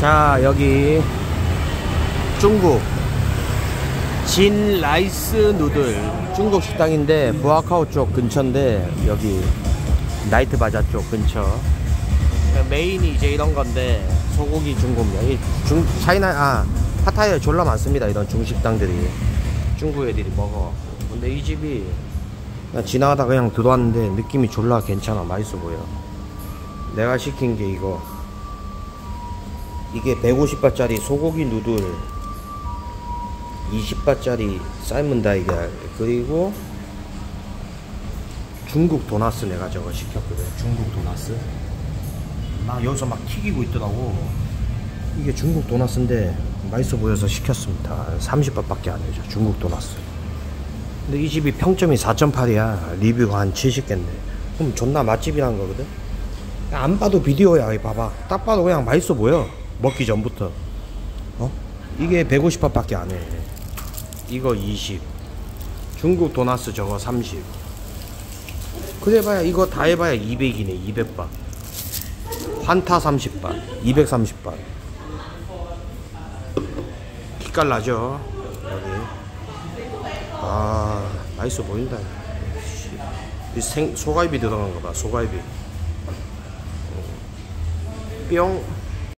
자 여기 중국 JIN Rice Noodle 중국 식당인데 부아카오 쪽 근처인데 여기 night bazaar 쪽 근처. 그러니까 메인이 이제 이런 건데 소고기 중국면 이 중, 차이나 아 파타야에 졸라 많습니다 이런 중식당들이. 중국 애들이 먹어. 근데 이 집이 지나가다 그냥 들어왔는데 느낌이 졸라 괜찮아 맛있어 보여. 내가 시킨 게 이거 이게 150바짜리 소고기 누들 20바짜리 삶은 달걀 그리고 중국 도나스 내가 저거 시켰거든. 중국 도나스 막 여기서 막 튀기고 있더라고. 이게 중국 도나스인데 맛있어 보여서 시켰습니다. 30바트밖에 안 해줘 중국 도나스 근데 이 집이 평점이 4.8이야. 리뷰가 한 70개인데 그럼 존나 맛집이란 거거든? 안 봐도 비디오야 이 봐봐. 딱 봐도 그냥 맛있어 보여 먹기 전부터. 어? 이게 150바트밖에 안해. 이거 20 중국 도나스 저거 30 그래봐야 이거 다 해봐야 200이네 200바. 환타 30바 230바. 기깔 나죠? 여기. 아 맛있어 보인다. 이 생, 소갈비 들어간 거봐 소갈비. 뿅